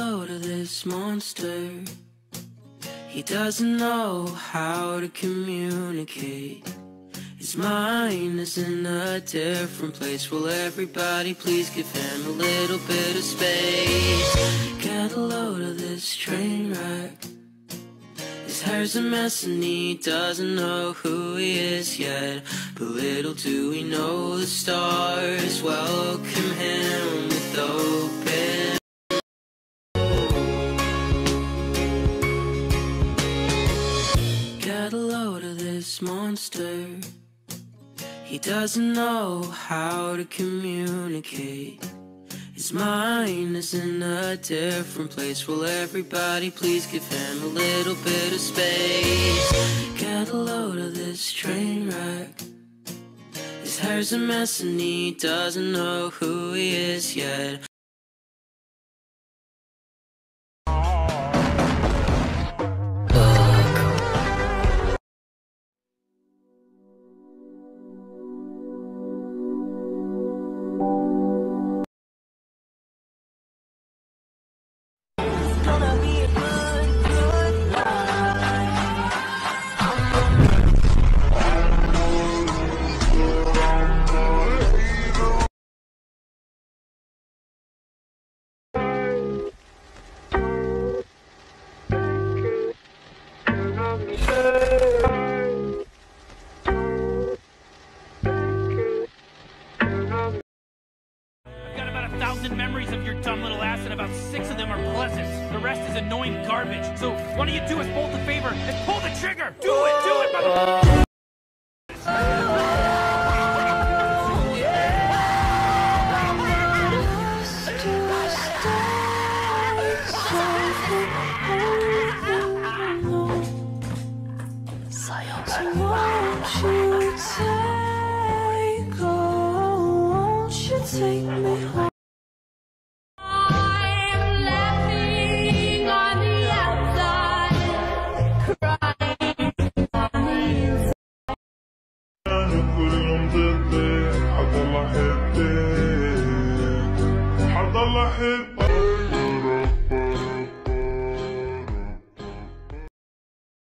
this monster. He doesn't know how to communicate. His mind is in a different place. Will everybody please give him a little bit of space? Get a load of this train wreck. His hair's a mess and he doesn't know who he is yet. But little do we know the stars welcome this monster. He doesn't know how to communicate. His mind is in a different place. Will everybody please give him a little bit of space? Get a load of this train wreck. His hair's a mess and he doesn't know who he is yet. Thousand memories of your dumb little ass, and about six of them are pleasant. The rest is annoying garbage. So why don't you do us both a favor and pull the trigger? Do it, do it, mother. Take me home. حضل احبك حضل احبك